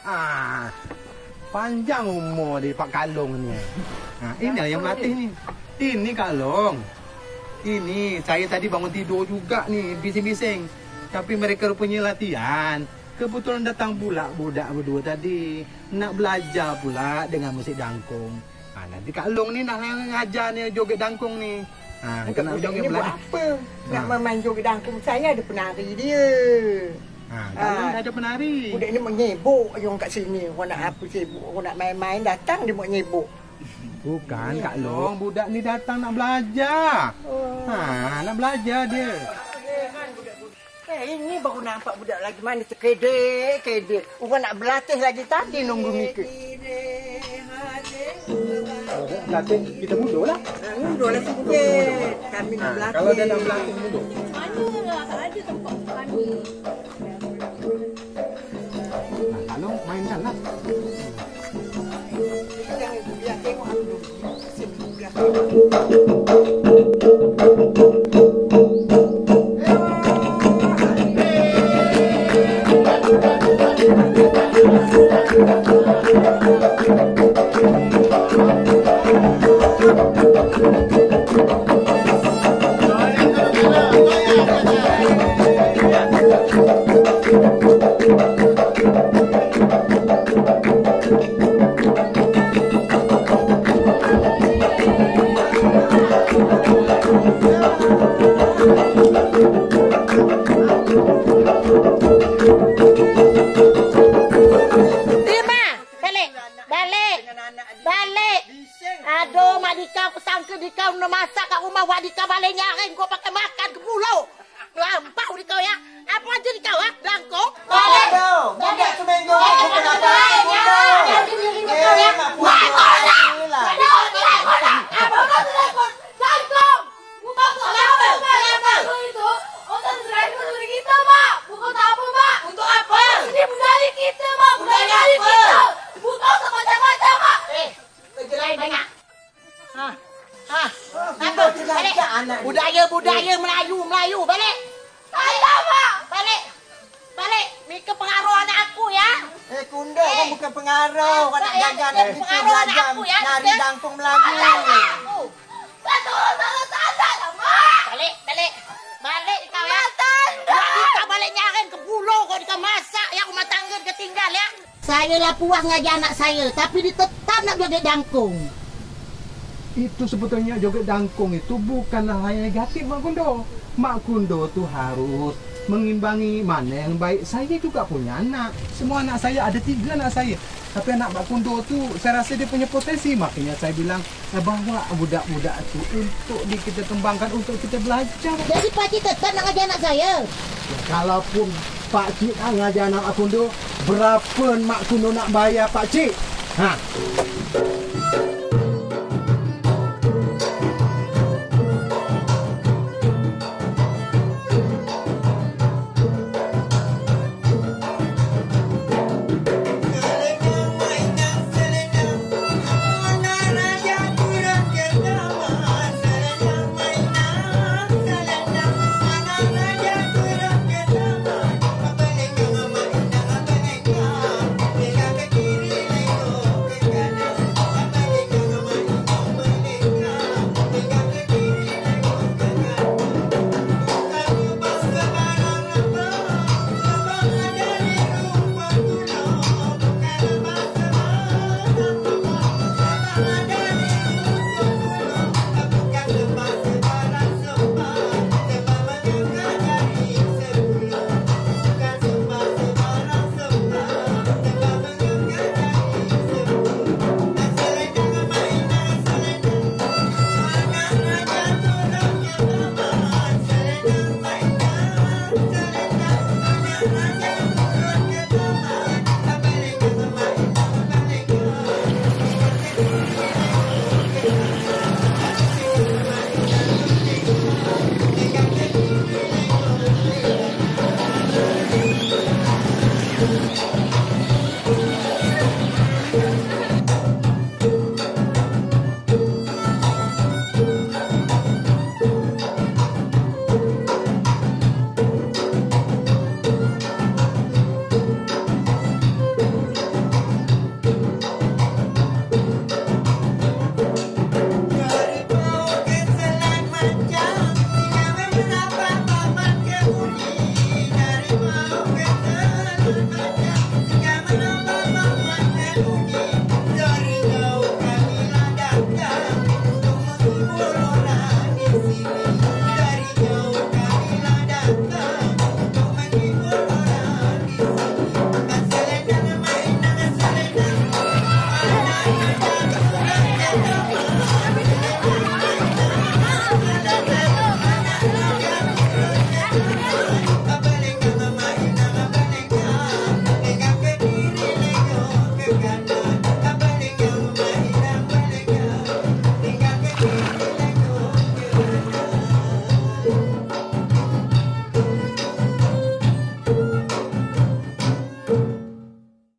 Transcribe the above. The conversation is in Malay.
Ah, panjang umur di Pak Kalong ni. Ha, ini yang melatih ni. Ini Kalong. Ini saya tadi bangun tidur juga ni bising-bising. Tapi mereka rupanya latihan. Kebetulan datang pula budak berdua tadi. Nak belajar pula dengan musik dangkung. Ha, nanti Kak Long ni nak ngajar ni joget dangkung ni. Ha, kena Budak joget ni buat apa? Nak Ha. main joget dangkung saya ada penari dia. Ha, Ah. dah ada penari. Budak ni menyibuk orang kat sini. Orang nak apa sibuk. Orang nak main-main datang dia mau nyibuk. Bukan Kak Long, budak ni datang nak belajar. Ha, nak belajar dia. Eh, ini baru nampak budak lagi mana terkedek, kedek. Orang nak berlatih lagi tadi nunggu mikir. Latih kita mundur lah. Mundur lah sikit. Kami nak Ha, berlatih. kalau dia nak berlatih mundur. Mana lah, tak ada Dima, balik. Balik. Balik. Aduh, mak Dika aku sangka Dika nak masak kat rumah Wak Dika balik nyaring kau pakai makan ke pulau. Lampau Dika ya. Apa aja Dika ha? Langkong. Kau bukan pengaruh. Kau nak Tak, jaga yang anak jadi kita pengaruh anak belajar aku, ya. nari Kita- dangkung Melayu. Aku. Satu orang salah tanda lah, Mak. Balik, balik. Balik kau ya. Jadi kau balik nyaring ke pulau kau dikau masak ya rumah tangga dia tinggal ya. Saya lah puas ngajar anak saya tapi dia tetap nak joget dangkung. Itu sebetulnya joget dangkung itu bukanlah hal yang negatif Mak Kundo. Mak Kundo tu harus mengimbangi mana yang baik. Saya juga punya anak. Semua anak saya ada tiga anak saya. Tapi anak Mak Kundo tu saya rasa dia punya potensi. Makanya saya bilang eh, bawa budak-budak tu untuk di kita kembangkan untuk kita belajar. Jadi pakcik tetap nak ngajar anak saya. Kalaupun Pak Cik nak ngajar anak Mak Kundo, berapa Mak Kundo nak bayar Pak Cik? Ha?